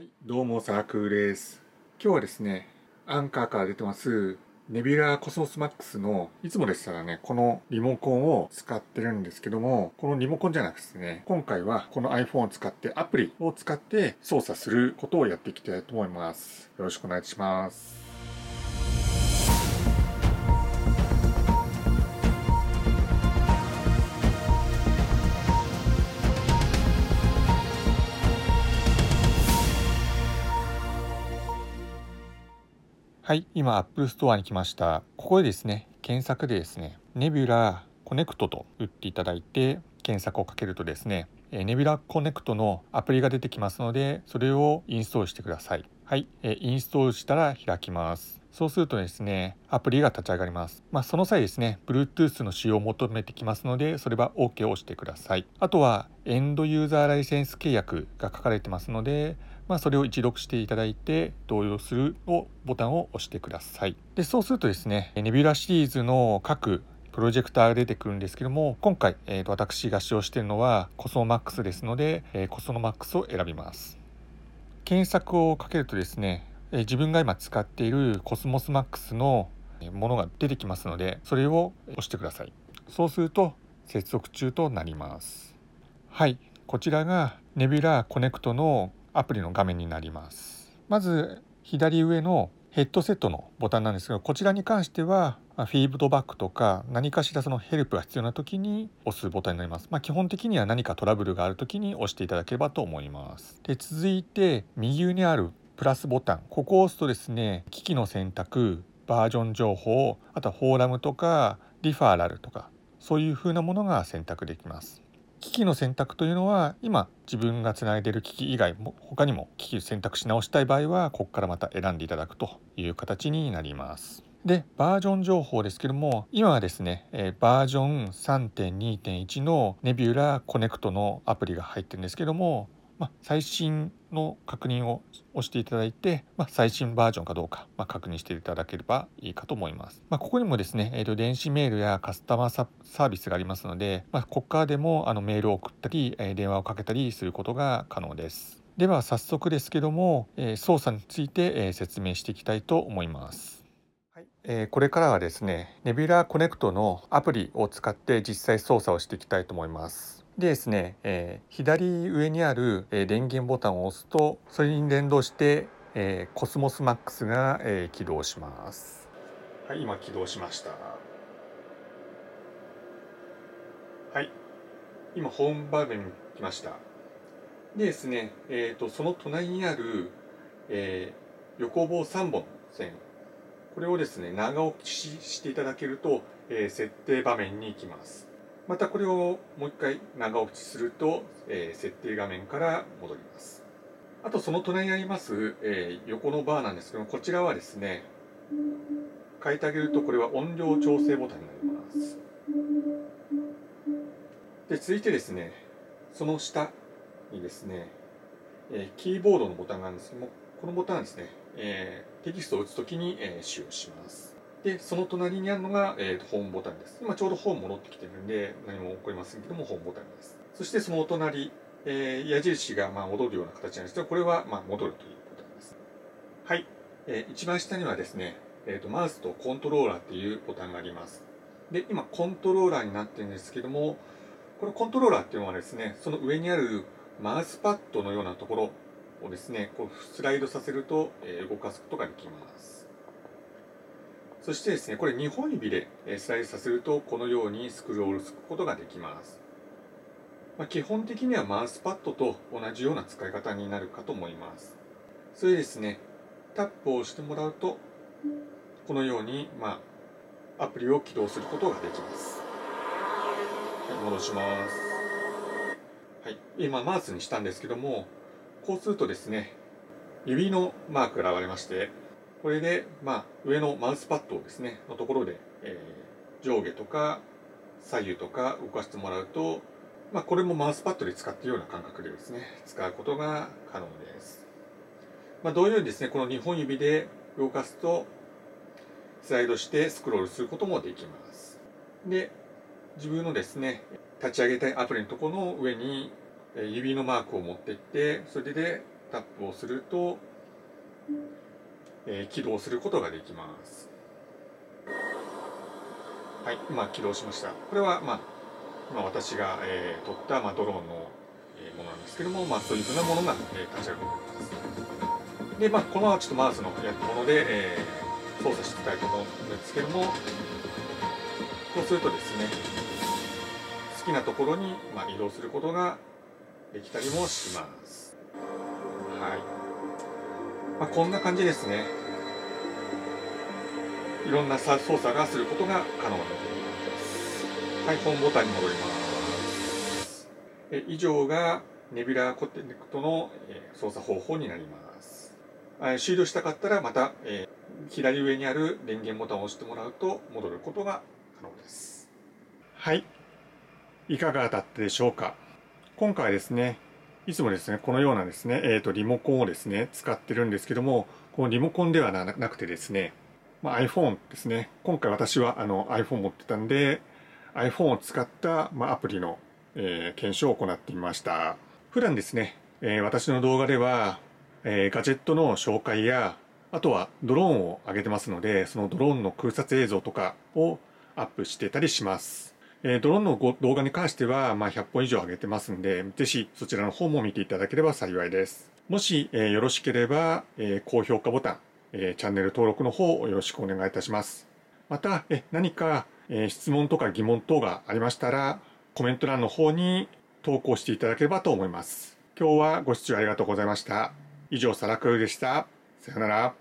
はい、どうもサークルです。今日はですね、 Anker から出てます、 Nebula Cosmos Max の、いつもでしたらね、このリモコンを使ってるんですけども、このリモコンじゃなくてね、今回はこの iPhone を使ってアプリを使って操作することをやっていきたいと思います。よろしくお願いします。はい、今 Apple Store に来ました。ここでですね、検索でですね、ネビュラコネクトと打っていただいて、検索をかけるとですね、えーネビュラコネクトのアプリが出てきますので、それをインストールしてください。はい、えインストールしたら開きます。そうするとですね、アプリが立ち上がります。まあ、その際ですね、Bluetooth の使用を求めてきますので、それは OK を押してください。あとは、エンドユーザーライセンス契約が書かれてますので、まあ、それを一読していただいて同意するをボタンを押してください。でそうするとですね Nebula シリーズの各プロジェクターが出てくるんですけども今回、えーと私が使用しているのは Cosmos Max ですので、えー Cosmos Max を選びます。検索をかけるとですね、えー自分が今使っている Cosmos Max のものが出てきますのでそれを押してください。そうすると接続中となります。はい。こちらがネビュラコネクトのアプリの画面になります。まず左上のヘッドセットのボタンなんですがこちらに関してはフィードバックとか何かしらそのヘルプが必要な時に押すボタンになります、まあ、基本的には何かトラブルがある時に押していただければと思います。で続いて右上にあるプラスボタン。ここを押すとですね機器の選択バージョン情報あとはフォーラムとかリファーラルとかそういう風なものが選択できます。機器の選択というのは今自分がつないでいる機器以外も他にも機器を選択し直したい場合はここからまた選んでいただくという形になります。でバージョン情報ですけども今はですね、えバージョン3.2.1のネビューラコネクトのアプリが入ってるんですけども、まあ、最新の確認を押していただいて、まあ、最新バージョンかどうか、まあ、確認していただければいいかと思います。ま、ここにもですね、えーと電子メールやカスタマーサービスがありますので、ま、ここからでもあのメールを送ったり、え電話をかけたりすることが可能です。では早速ですけども、え操作について、え説明していきたいと思います。はいえこれからはですね、 Nebula Connect のアプリを使って実際操作をしていきたいと思います。でですね、えー左上にある、えー電源ボタンを押すと、それに連動して、えー Cosmos Max が、えー起動します。はい、今起動しました。はい、今ホーム画面に来ました。でですね、えー、とその隣にある、えー横棒3本線これをですね長押ししていただけると、えー設定場面に行きますまたこれをもう一回長押しすると、えー設定画面から戻ります。あとその隣にあります、えー横のバーなんですけどもこちらはですね変えてあげるとこれは音量調整ボタンになります。で続いてですねその下にですね、えーキーボードのボタンがあるんですけどもこのボタンはですね、えーテキストを打つときに、えー使用します。でその隣にあるのが、えーホームボタンです。今ちょうどホーム戻ってきてるんで何も起こりませんけどもホームボタンです。そしてそのお隣、えー矢印がまあ戻るような形なんですけどこれはまあ戻るというボタンです。はい、えー一番下にはですね、えーとマウスとコントローラーっていうボタンがあります。で今コントローラーになってるんですけどもこれコントローラーっていうのはですねその上にあるマウスパッドのようなところをですねこうスライドさせると、えー動かすことができます。そしてですねこれ2本指でスライドさせるとこのようにスクロールすることができます、まあ、基本的にはマウスパッドと同じような使い方になるかと思います。それでですねタップを押してもらうとこのように、まあ、アプリを起動することができます。はい、戻します。はい、今マウスにしたんですけども、こうするとですね、指のマークが現れまして、これで、まあ、上のマウスパッドですね、のところで、えー上下とか左右とか動かしてもらうと、まあ、これもマウスパッドで使っているような感覚でですね、使うことが可能です。まあ、同様にですね、この2本指で動かすと、スライドしてスクロールすることもできます。で、自分のですね立ち上げたいアプリのところの上に指のマークを持っていってそれでタップをすると、えー、起動することができます。はい今起動しました。これはまあ今私が、えー、撮った、まあ、ドローンの、えー、ものなんですけども、まあ、そういうふうなものが、えー、立ち上がっています。でまあこのままちょっとマウスのやもので、えー、操作していきたいと思うんですけどもこうするとですね好きなところに、まあ、移動することができたりもします。はい、まあ、こんな感じですね。いろんな操作がすることが可能です。はいホームボタンに戻ります。え以上がネビュラーコテネクトの操作方法になります。終了したかったらまた、えー、左上にある電源ボタンを押してもらうと戻ることが可能です。はいいかがだったでしょうか。今回ですね、いつもですね、このようなですね、えっ、ー、と、リモコンをですね、使ってるんですけども、このリモコンではなくてですね、まあ、iPhone ですね。今回私はあの iPhone 持ってたんで、iPhone を使った、まあ、アプリの、えー、検証を行ってみました。普段ですね、えー、私の動画では、えー、ガジェットの紹介や、あとはドローンを上げてますので、そのドローンの空撮映像とかをアップしてたりします。えー、ドローンの動画に関しては、まあ、100本以上上げてますんで、ぜひそちらの方も見ていただければ幸いです。もし、えー、よろしければ、えー、高評価ボタン、えチャンネル登録の方よろしくお願いいたします。また、え何か、え質問とか疑問等がありましたら、コメント欄の方に投稿していただければと思います。今日はご視聴ありがとうございました。以上、サラクルでした。さよなら。